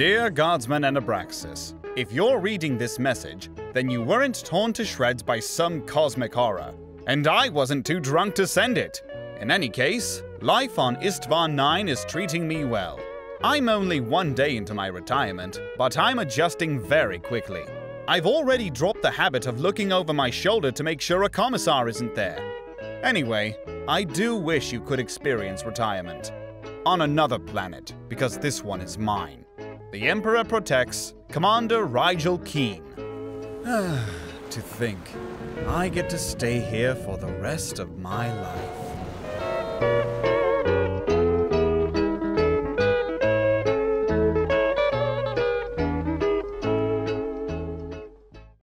Dear Guardsman and Abraxas, if you're reading this message, then you weren't torn to shreds by some cosmic horror, and I wasn't too drunk to send it. In any case, life on Isstvan 9 is treating me well. I'm only one day into my retirement, but I'm adjusting very quickly. I've already dropped the habit of looking over my shoulder to make sure a commissar isn't there. Anyway, I do wish you could experience retirement. On another planet, because this one is mine. The Emperor protects Commander Rigel Keane. to think, I get to stay here for the rest of my life.